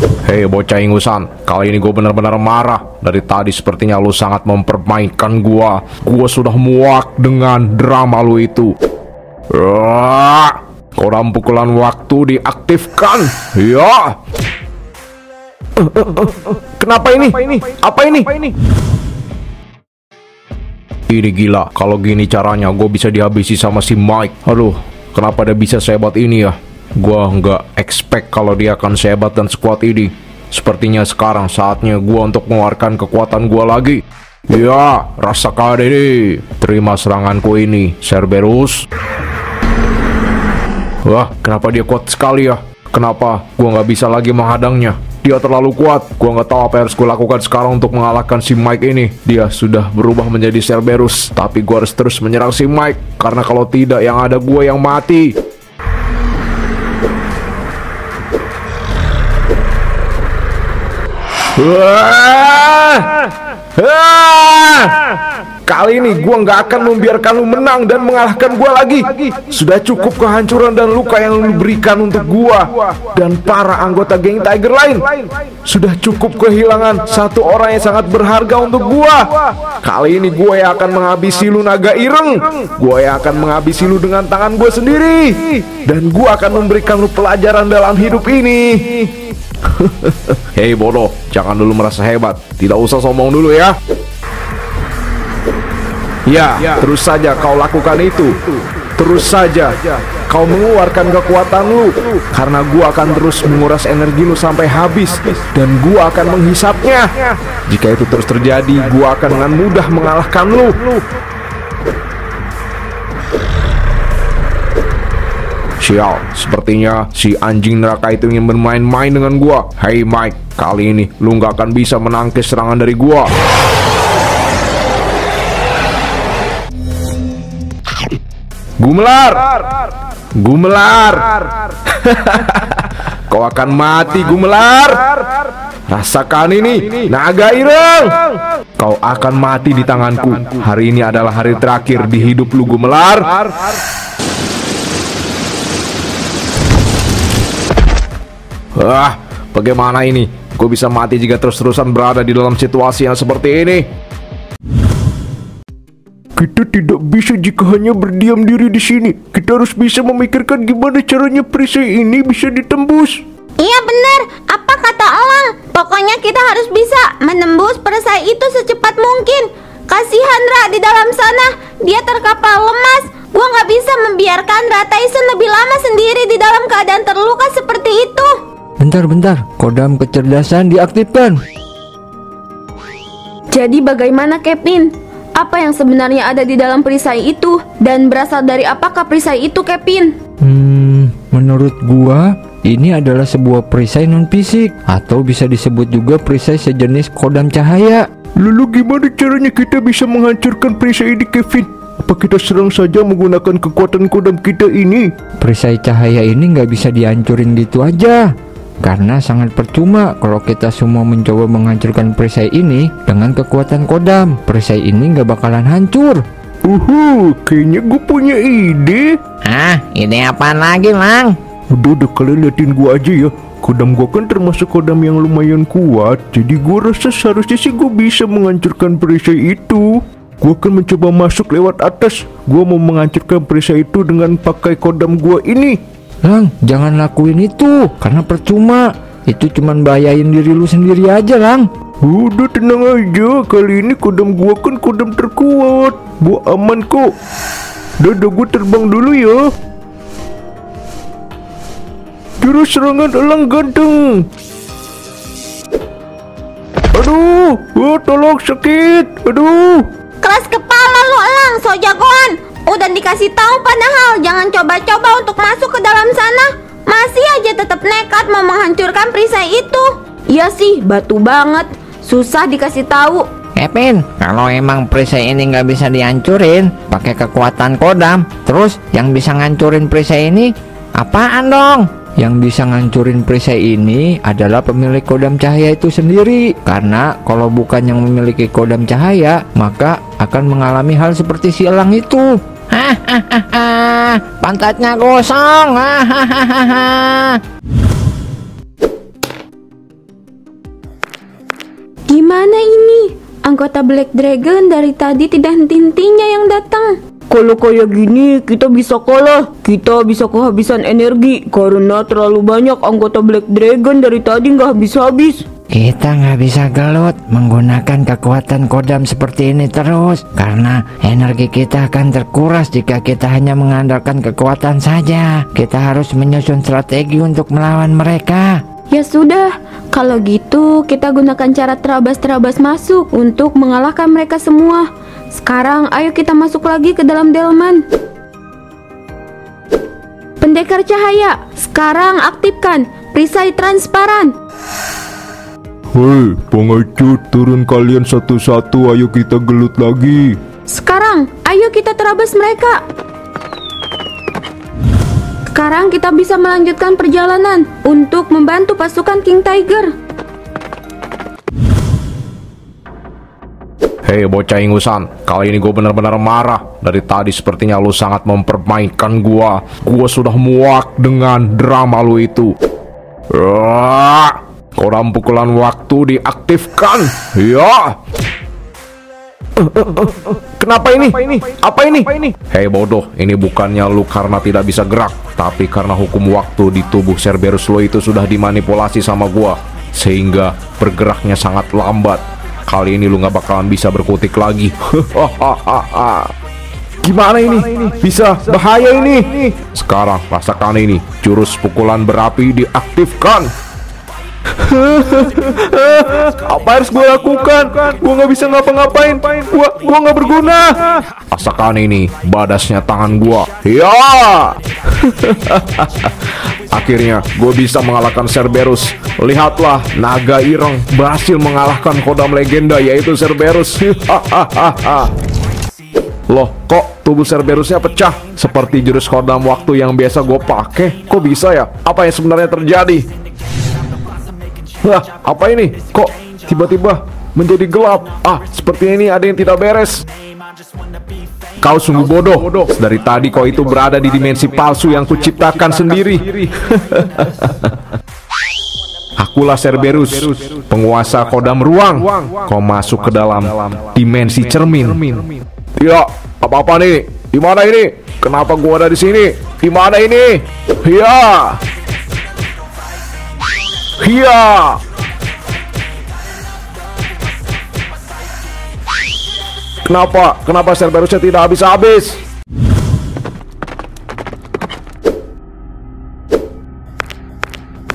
Hei bocah ingusan, kali ini gue benar-benar marah. Dari tadi sepertinya lu sangat mempermainkan gua. Gua sudah muak dengan drama lu itu. Ah, Kodam pukulan waktu diaktifkan. Ya. Eh, eh, eh, Kenapa ini? Apa ini? Ini gila, kalau gini caranya gue bisa dihabisi sama si Mike. Aduh, kenapa dia bisa sehebat ini ya? Gua nggak expect kalau dia akan sehebat dan sekuat ini. Sepertinya sekarang saatnya gua untuk mengeluarkan kekuatan gua lagi. Ya, rasakan ini. Terima seranganku ini, Cerberus. Wah, kenapa dia kuat sekali ya? Kenapa gua nggak bisa lagi menghadangnya? Dia terlalu kuat. Gua nggak tahu apa yang harus gue lakukan sekarang untuk mengalahkan si Mike ini. Dia sudah berubah menjadi Cerberus, tapi gua harus terus menyerang si Mike karena kalau tidak yang ada gua yang mati. Kali ini gua nggak akan membiarkan lu menang dan mengalahkan gua lagi. Sudah cukup kehancuran dan luka yang lu berikan untuk gua dan para anggota geng Tiger lain. Sudah cukup kehilangan satu orang yang sangat berharga untuk gua. Kali ini gua yang akan menghabisi lu naga ireng. Gua yang akan menghabisi lu dengan tangan gua sendiri. Dan gua akan memberikan lu pelajaran dalam hidup ini. Hei bodoh, jangan dulu merasa hebat. Tidak usah sombong dulu ya. Ya, terus saja kau lakukan itu. Terus saja kau mengeluarkan kekuatan lu karena gua akan terus menguras energi lu sampai habis dan gua akan menghisapnya. Jika itu terus terjadi, gua akan dengan mudah mengalahkan lu. Sial, sepertinya si anjing neraka itu ingin bermain-main dengan gua. Hey Mike, kali ini lu nggak akan bisa menangkis serangan dari gua. Gumelar! Gumelar! Kau akan mati Gumelar! Rasakan ini, naga ireng! Kau akan mati di tanganku. Hari ini adalah hari terakhir di hidup lu Gumelar. Wah, bagaimana ini? Gue bisa mati jika terus-terusan berada di dalam situasi yang seperti ini. Kita tidak bisa jika hanya berdiam diri di sini. Kita harus bisa memikirkan gimana caranya perisai ini bisa ditembus. Iya benar, apa kata Elang? Pokoknya kita harus bisa menembus perisai itu secepat mungkin. Kasihan Ra di dalam sana, dia terkapar lemas. Gua nggak bisa membiarkan Ra Tyson lebih lama sendiri di dalam keadaan terluka seperti itu. Bentar-bentar, kodam kecerdasan diaktifkan. Jadi bagaimana Kevin? Apa yang sebenarnya ada di dalam perisai itu? Dan berasal dari apakah perisai itu Kevin? Hmm, menurut gua ini adalah sebuah perisai non fisik atau bisa disebut juga perisai sejenis kodam cahaya. Lalu gimana caranya kita bisa menghancurkan perisai ini Kevin? Apa kita serang saja menggunakan kekuatan kodam kita ini? Perisai cahaya ini nggak bisa dihancurin gitu aja. Karena sangat percuma kalau kita semua mencoba menghancurkan perisai ini dengan kekuatan kodam. Perisai ini nggak bakalan hancur. Uhu, kayaknya gue punya ide. Ah, ide apaan lagi, Lang? Udah, udah kalian liatin gua aja ya. Kodam gua kan termasuk kodam yang lumayan kuat. Jadi gua rasa seharusnya sih gua bisa menghancurkan perisai itu. Gua akan mencoba masuk lewat atas. Gua mau menghancurkan perisai itu dengan pakai kodam gua ini. Lang, jangan lakuin itu karena percuma. Itu cuman bahayain diri lu sendiri aja, Lang. Udah tenang aja. Kali ini kodam gua kan kodam terkuat. Gua aman kok. Dadah gua terbang dulu ya. Jurus serangan elang ganteng. Aduh, oh, tolong sakit. Aduh. Keras kepala lu Elang, so jagoan. Udah dikasih tahu padahal jangan coba-coba untuk masuk sih, batu banget. Susah dikasih tahu. Kevin, kalau emang perisai ini nggak bisa dihancurin pakai kekuatan kodam, terus yang bisa ngancurin perisai ini apaan dong? Yang bisa ngancurin perisai ini adalah pemilik kodam cahaya itu sendiri. Karena kalau bukan yang memiliki kodam cahaya, maka akan mengalami hal seperti si elang itu. Hahaha, pantatnya gosong. Hahaha. Gimana ini? Anggota Black Dragon dari tadi tidak henti-hentinya yang datang. Kalau kayak gini kita bisa kalah Kita bisa kehabisan energi Karena terlalu banyak anggota Black Dragon dari tadi nggak habis-habis Kita nggak bisa gelut menggunakan kekuatan kodam seperti ini terus Karena energi kita akan terkuras jika kita hanya mengandalkan kekuatan saja Kita harus menyusun strategi untuk melawan mereka Ya sudah, kalau gitu kita gunakan cara terabas-terabas masuk untuk mengalahkan mereka semua. Sekarang ayo kita masuk lagi ke dalam delman. Pendekar cahaya, sekarang aktifkan perisai transparan. Hei, pengecut, turun kalian satu-satu, ayo kita gelut lagi. Sekarang ayo kita terabas mereka. Sekarang kita bisa melanjutkan perjalanan untuk membantu pasukan King Tiger. Hei bocah ingusan, kali ini gue benar-benar marah. Dari tadi sepertinya lu sangat mempermainkan gua. Gua sudah muak dengan drama lu itu. Kodam pukulan waktu diaktifkan. Ya. Kenapa ini? Apa ini? Hei bodoh, ini bukannya lu karena tidak bisa gerak, tapi karena hukum waktu di tubuh Cerberus lo itu sudah dimanipulasi sama gua, sehingga bergeraknya sangat lambat. Kali ini lu nggak bakalan bisa berkutik lagi. Gimana ini? Bisa bahaya ini. Sekarang rasakan ini. Jurus pukulan berapi diaktifkan. Apa harus gue lakukan? Gue nggak bisa ngapa-ngapain. Gue gue nggak berguna. Rasakan ini badasnya tangan gue. Ya. Akhirnya gue bisa mengalahkan Cerberus. Lihatlah, naga ireng berhasil mengalahkan kodam legenda yaitu Cerberus. Loh, kok tubuh Cerberusnya pecah? Seperti jurus kodam waktu yang biasa gue pakai. Kok bisa ya? Apa yang sebenarnya terjadi? Wah, apa ini? Kok tiba-tiba menjadi gelap? Ah, seperti ini ada yang tidak beres. Kau sungguh bodoh. Dari tadi kau itu berada di dimensi palsu yang kuciptakan sendiri. Akulah Cerberus, penguasa kodam ruang. Kau masuk ke dalam dimensi cermin. Ya, apa-apa nih? Di mana ini? Kenapa gua ada di sini? Di mana ini? Ya. Ya. Kenapa? Kenapa Cerberusnya tidak habis-habis?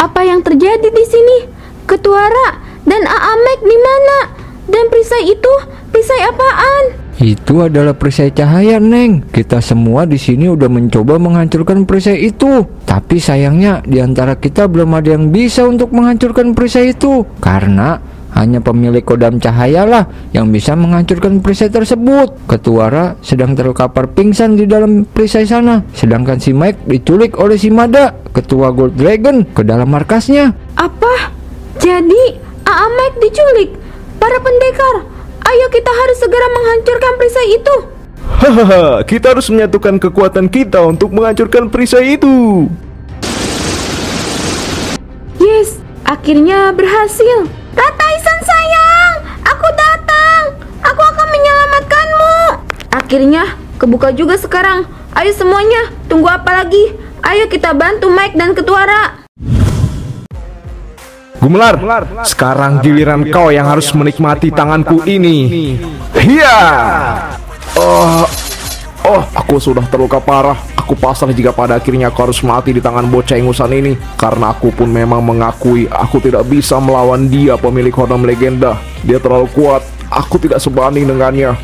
Apa yang terjadi di sini? Ketuara dan Aamek di mana? Dan perisai itu, perisai apaan? Itu adalah perisai cahaya, Neng. Kita semua di sini udah mencoba menghancurkan perisai itu. Tapi sayangnya di antara kita belum ada yang bisa untuk menghancurkan perisai itu. Karena hanya pemilik kodam cahaya lah yang bisa menghancurkan perisai tersebut. Ketuara sedang terkapar pingsan di dalam perisai sana. Sedangkan si Mike diculik oleh si Mada, ketua Gold Dragon, ke dalam markasnya. Apa? Jadi Aamek diculik? Para pendekar, ayo kita harus segera menghancurkan perisai itu. Hahaha, kita harus menyatukan kekuatan kita untuk menghancurkan perisai itu. Yes, akhirnya berhasil. Rataisan sayang, aku datang. Aku akan menyelamatkanmu. Akhirnya kebuka juga sekarang. Ayo semuanya, tunggu apa lagi? Ayo kita bantu Mike dan Ketuara. Gumelar, sekarang giliran kau yang harus menikmati tanganku ini. Hiya! Oh, oh, aku sudah terluka parah. Aku pasrah jika pada akhirnya aku harus mati di tangan bocah ingusan ini. Karena aku pun memang mengakui aku tidak bisa melawan dia pemilik kodam legenda. Dia terlalu kuat. Aku tidak sebanding dengannya.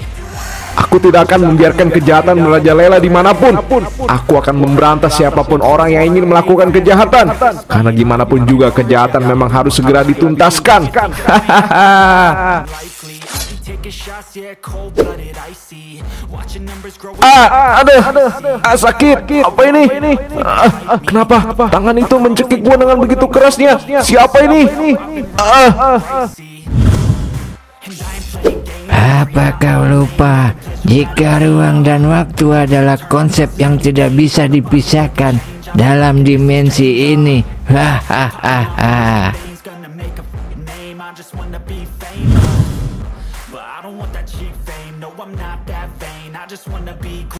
Aku tidak akan membiarkan kejahatan merajalela di mana pun. Aku akan memberantas siapa pun orang yang ingin melakukan kejahatan. Karena gimana pun juga kejahatan memang harus segera dituntaskan. ah, aduh, ah, sakit. Apa ini? Ah, kenapa? Tangan itu mencekik gua dengan begitu kerasnya. Siapa ini? Ah. Apa kau lupa jika ruang dan waktu adalah konsep yang tidak bisa dipisahkan dalam dimensi ini? Hahaha.